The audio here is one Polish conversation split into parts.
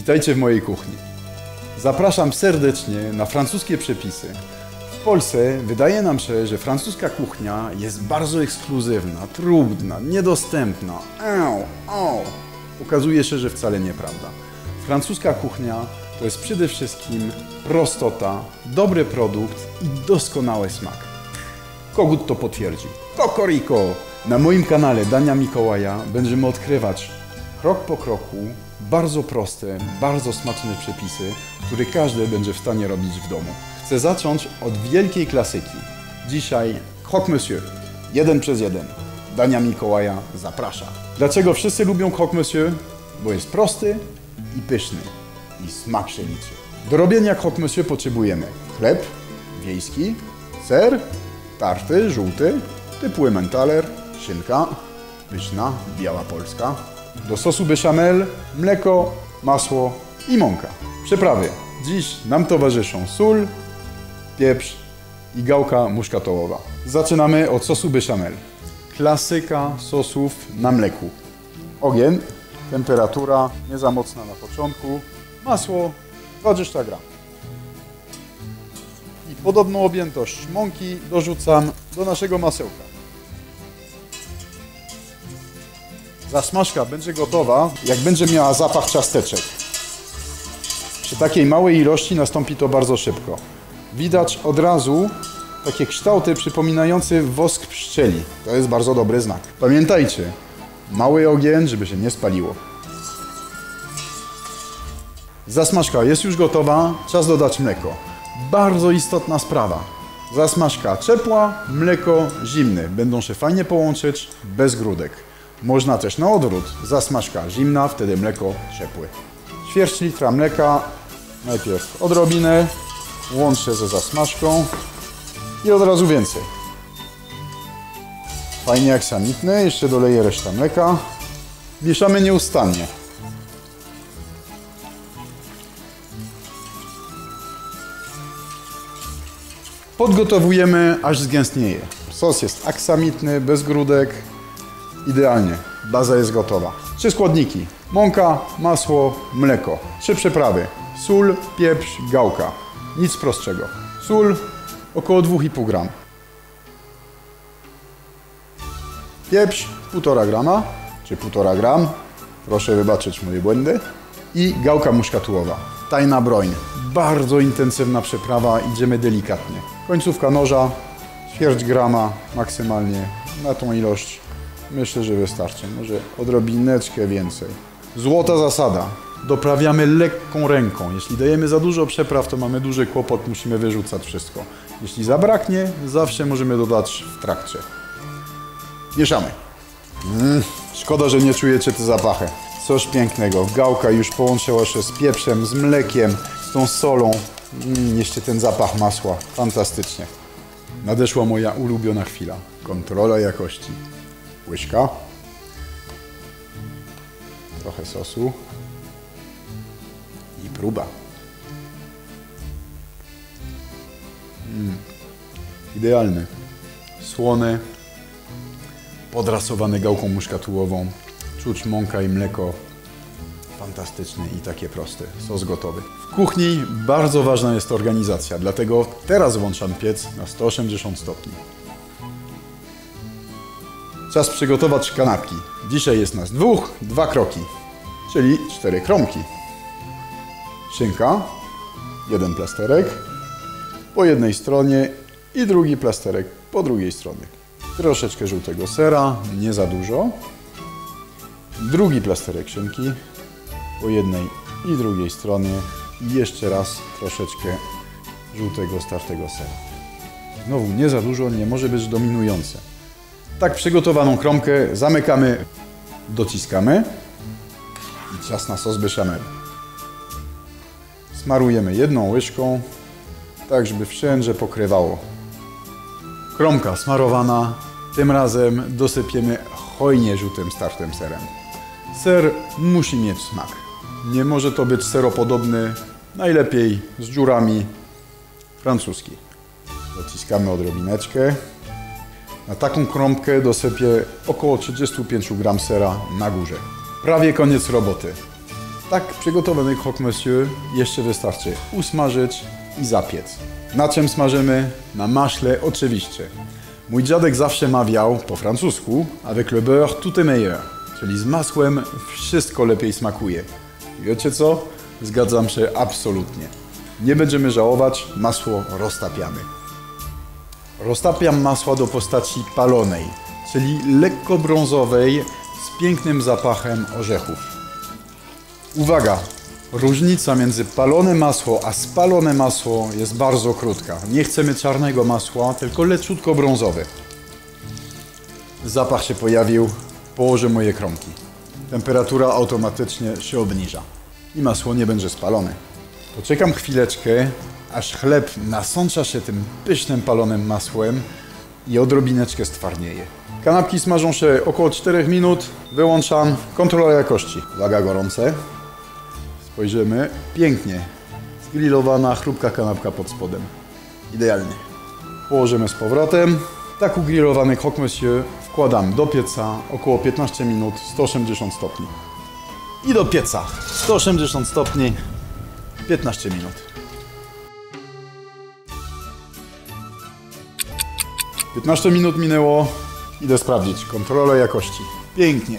Witajcie w mojej kuchni. Zapraszam serdecznie na francuskie przepisy. W Polsce wydaje nam się, że francuska kuchnia jest bardzo ekskluzywna, trudna, niedostępna. Eł, o. Okazuje się, że wcale nieprawda. Francuska kuchnia to jest przede wszystkim prostota, dobry produkt i doskonały smak. Kogut to potwierdzi. Kokoriko! Na moim kanale Dania Mikołaja będziemy odkrywać krok po kroku bardzo proste, bardzo smaczne przepisy, które każdy będzie w stanie robić w domu. Chcę zacząć od wielkiej klasyki. Dzisiaj Croque Monsieur. Jeden przez jeden. Dania Mikołaja zaprasza. Dlaczego wszyscy lubią Croque Monsieur? Bo jest prosty i pyszny. I smak się liczy. Do robienia Croque Monsieur potrzebujemy chleb wiejski, ser, tarty, żółty, typu Emmentaler, szynka, pyszna, biała polska. Do sosu bechamel mleko, masło i mąka. Przyprawy. Dziś nam towarzyszą sól, pieprz i gałka muszkatołowa. Zaczynamy od sosu bechamel. Klasyka sosów na mleku. Ogień, temperatura nie za mocna na początku, masło 20 gram. I podobną objętość mąki dorzucam do naszego masełka. Zasmażka będzie gotowa, jak będzie miała zapach ciasteczek. Przy takiej małej ilości nastąpi to bardzo szybko. Widać od razu takie kształty przypominające wosk pszczeli. To jest bardzo dobry znak. Pamiętajcie, mały ogień, żeby się nie spaliło. Zasmażka jest już gotowa, czas dodać mleko. Bardzo istotna sprawa. Zasmażka ciepła, mleko zimne. Będą się fajnie połączyć, bez grudek. Można też na odwrót. Zasmażka zimna, wtedy mleko ciepłe. Ćwierć litra mleka, najpierw odrobinę, łączę ze zasmażką i od razu więcej. Fajnie aksamitne, jeszcze doleję resztę mleka. Mieszamy nieustannie. Podgotowujemy aż zgęstnieje. Sos jest aksamitny, bez grudek. Idealnie. Baza jest gotowa. Trzy składniki. Mąka, masło, mleko. Trzy przyprawy. Sól, pieprz, gałka. Nic prostszego. Sól około 2,5 gram. Pieprz 1,5 grama, czy 1,5 gram. Proszę wybaczyć moje błędy. I gałka muszkatułowa. Tajna broń. Bardzo intensywna przeprawa. Idziemy delikatnie. Końcówka noża. Ćwierć grama maksymalnie na tą ilość. Myślę, że wystarczy. Może odrobineczkę więcej. Złota zasada. Doprawiamy lekką ręką. Jeśli dajemy za dużo przepraw, to mamy duży kłopot, musimy wyrzucać wszystko. Jeśli zabraknie, zawsze możemy dodać w trakcie. Mieszamy. Mm, szkoda, że nie czujecie te zapachy. Coś pięknego. Gałka już połączyła się z pieprzem, z mlekiem, z tą solą. Mm, jeszcze ten zapach masła. Fantastycznie. Nadeszła moja ulubiona chwila. Kontrola jakości. Łyżka. Trochę sosu. I próba. Mm. Idealny. Słony. Podrasowany gałką muszkatułową. Czuć mąka i mleko. Fantastyczny i takie proste. Sos gotowy. W kuchni bardzo ważna jest organizacja, dlatego teraz włączam piec na 180 stopni. Czas przygotować kanapki. Dzisiaj jest nas dwóch, dwa kroki, czyli cztery kromki. Szynka, jeden plasterek po jednej stronie i drugi plasterek po drugiej stronie. Troszeczkę żółtego sera, nie za dużo. Drugi plasterek szynki po jednej i drugiej stronie i jeszcze raz troszeczkę żółtego, startego sera. Znowu nie za dużo, nie może być dominujące. Tak przygotowaną kromkę zamykamy, dociskamy i czas na sos bechamel. Smarujemy jedną łyżką, tak żeby wszędzie pokrywało. Kromka smarowana, tym razem dosypiemy hojnie żółtym startym serem. Ser musi mieć smak. Nie może to być seropodobny, najlepiej z dziurami francuski. Dociskamy odrobineczkę. Na taką kromkę dosypię około 35 gram sera na górze. Prawie koniec roboty. Tak przygotowany croque monsieur jeszcze wystarczy usmażyć i zapiec. Na czym smażymy? Na maśle oczywiście. Mój dziadek zawsze mawiał po francusku avec le beurre tout est meilleur, czyli z masłem wszystko lepiej smakuje. Wiecie co? Zgadzam się absolutnie. Nie będziemy żałować, masło roztapiamy. Roztapiam masła do postaci palonej, czyli lekko brązowej z pięknym zapachem orzechów. Uwaga! Różnica między palone masło a spalone masło jest bardzo krótka. Nie chcemy czarnego masła, tylko leciutko brązowe. Zapach się pojawił, położę moje kromki. Temperatura automatycznie się obniża i masło nie będzie spalone. Poczekam chwileczkę, aż chleb nasącza się tym pysznym palonym masłem i odrobineczkę stwarnieje. Kanapki smażą się około 4 minut, wyłączam, kontrola jakości. Uwaga gorące. Spojrzymy, pięknie. Zgrillowana, chrupka kanapka pod spodem. Idealnie. Położymy z powrotem. Tak ugrillowany croque monsieur wkładam do pieca około 15 minut 180 stopni. I do pieca 180 stopni 15 minut. 15 minut minęło. Idę sprawdzić. Kontrolę jakości. Pięknie.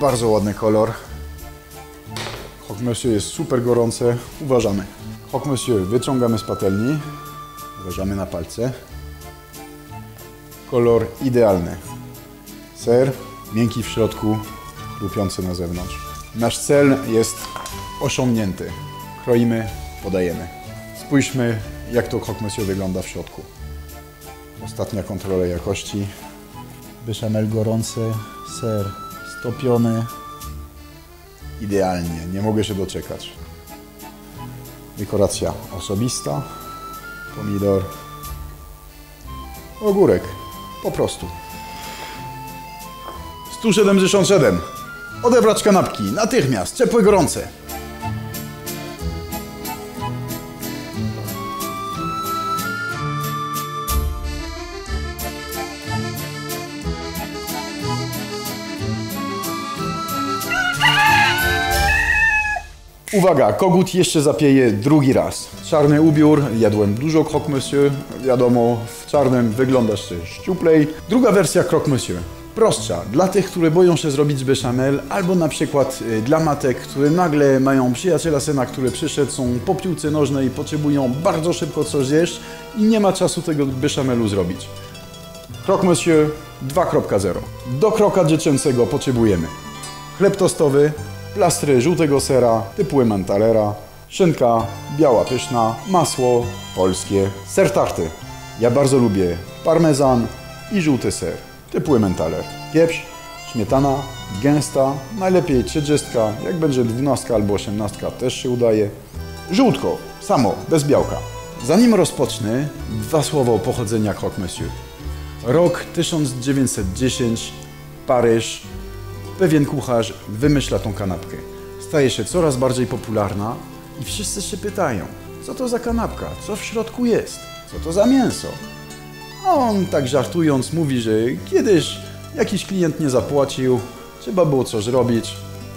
Bardzo ładny kolor. Croque monsieur jest super gorące. Uważamy. Croque monsieur wyciągamy z patelni. Uważamy na palce. Kolor idealny. Ser miękki w środku, chrupiący na zewnątrz. Nasz cel jest osiągnięty. Kroimy, podajemy. Spójrzmy, jak to monsieur wygląda w środku. Ostatnia kontrola jakości. Bechamel gorący, ser stopiony. Idealnie, nie mogę się doczekać. Dekoracja osobista. Pomidor. Ogórek. Po prostu. 177. Odebrać kanapki. Natychmiast. Ciepłe, gorące. Uwaga, kogut jeszcze zapieje drugi raz. Czarny ubiór, jadłem dużo croque monsieur, wiadomo, w czarnym wyglądasz się szczuplej. Druga wersja croque monsieur. Prostsza, dla tych, które boją się zrobić bechamel, albo na przykład y, dla matek, które nagle mają przyjaciela syna, który przyszedł, są po piłce nożnej i potrzebują bardzo szybko coś zjeść i nie ma czasu tego bechamelu zrobić. Croque monsieur 2.0. Do kroka dziecięcego potrzebujemy chleb tostowy, plastry żółtego sera typu Emmentalera, szynka biała pyszna, masło polskie, ser tarty. Ja bardzo lubię parmezan i żółty ser typu Emmentaler. Pieprz, śmietana, gęsta, najlepiej 30, jak będzie 12 albo 18 też się udaje. Żółtko, samo, bez białka. Zanim rozpocznę, dwa słowa o pochodzeniu croque monsieur. Rok 1910, Paryż, pewien kucharz wymyśla tą kanapkę. Staje się coraz bardziej popularna i wszyscy się pytają, co to za kanapka, co w środku jest, co to za mięso. A on tak żartując mówi, że kiedyś jakiś klient nie zapłacił, trzeba było coś robić.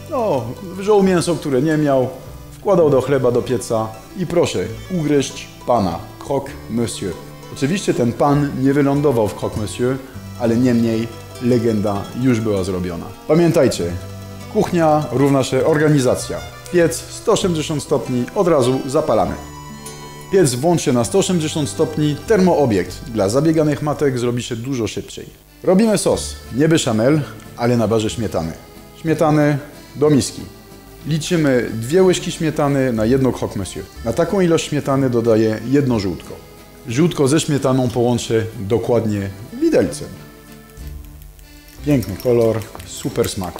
No, wziął mięso, które nie miał, wkładał do chleba do pieca i proszę, ugryźć pana, croque monsieur. Oczywiście ten pan nie wylądował w croque monsieur, ale niemniej legenda już była zrobiona. Pamiętajcie, kuchnia równa się organizacja. Piec 180 stopni, od razu zapalamy. Piec włącz na 180 stopni, termoobiekt. Dla zabieganych matek zrobi się dużo szybciej. Robimy sos, nie bechamel, ale na bazie śmietany. Śmietany do miski. Liczymy dwie łyżki śmietany na jedno croque monsieur. Na taką ilość śmietany dodaję jedno żółtko. Żółtko ze śmietaną połączę dokładnie widelcem. Piękny kolor, super smak.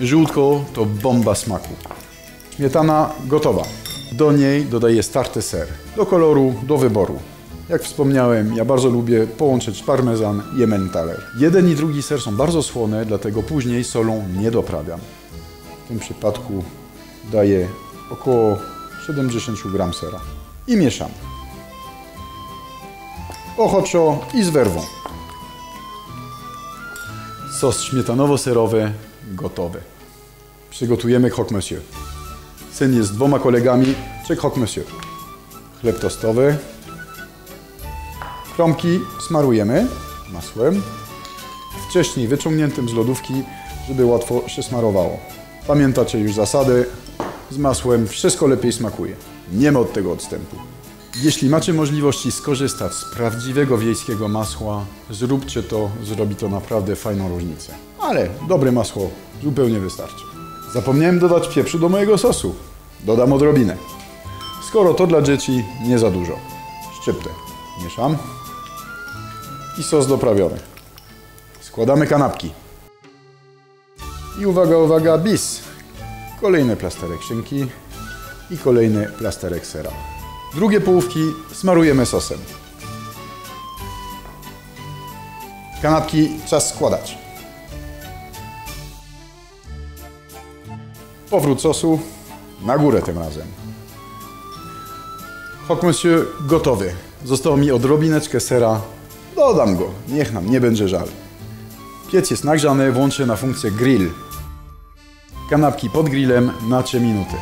Żółtko to bomba smaku. Śmietana gotowa. Do niej dodaję starty ser. Do koloru, do wyboru. Jak wspomniałem, ja bardzo lubię połączyć parmezan i emmentaler. Jeden i drugi ser są bardzo słone, dlatego później solą nie doprawiam. W tym przypadku daję około 70 g sera i mieszam. Ochoczo i z werwą. Sos śmietanowo-serowy gotowe. Przygotujemy croque monsieur. Syn jest z dwoma kolegami, czy croque monsieur. Chleb tostowy. Kromki smarujemy masłem. Wcześniej wyciągniętym z lodówki, żeby łatwo się smarowało. Pamiętacie już zasady. Z masłem wszystko lepiej smakuje. Nie ma od tego odstępu. Jeśli macie możliwości skorzystać z prawdziwego wiejskiego masła, zróbcie to, zrobi to naprawdę fajną różnicę. Ale dobre masło zupełnie wystarczy. Zapomniałem dodać pieprzu do mojego sosu. Dodam odrobinę. Skoro to dla dzieci, nie za dużo. Szczyptę. Mieszam. I sos doprawiony. Składamy kanapki. I uwaga, uwaga, bis. Kolejny plasterek szynki i kolejny plasterek sera. Drugie połówki smarujemy sosem. Kanapki czas składać. Powrót sosu na górę tym razem. Croque monsieur gotowy. Zostało mi odrobineczkę sera. Dodam go, niech nam nie będzie żal. Piec jest nagrzany, włączę na funkcję grill. Kanapki pod grillem na 3 minuty.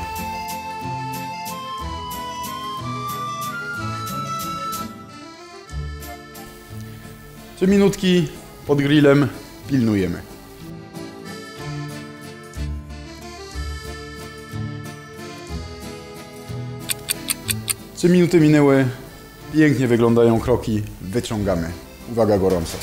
Trzy minutki pod grillem pilnujemy. Trzy minuty minęły. Pięknie wyglądają kroki. Wyciągamy. Uwaga gorąco.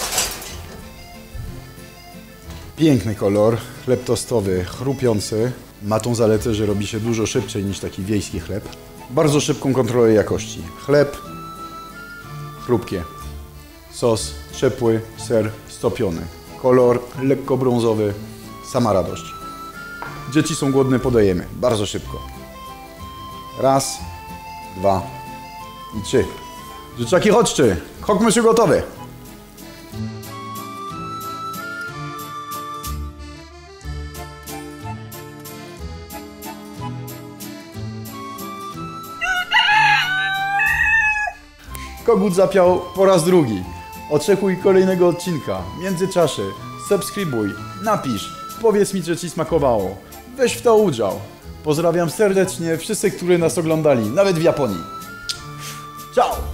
Piękny kolor, chleb tostowy, chrupiący. Ma tą zaletę, że robi się dużo szybciej niż taki wiejski chleb. Bardzo szybką kontrolę jakości. Chleb, chrupkie. Sos ciepły, ser stopiony. Kolor lekko brązowy, sama radość. Dzieci są głodne, podajemy. Bardzo szybko. Raz, dwa i trzy. Dzieciaki, chodźcie. Chodźmy się gotowy. Kogut zapiał po raz drugi. Oczekuj kolejnego odcinka. W międzyczasie subskrybuj, napisz, powiedz mi, czy Ci smakowało. Weź w to udział. Pozdrawiam serdecznie wszyscy, którzy nas oglądali, nawet w Japonii. Ciao!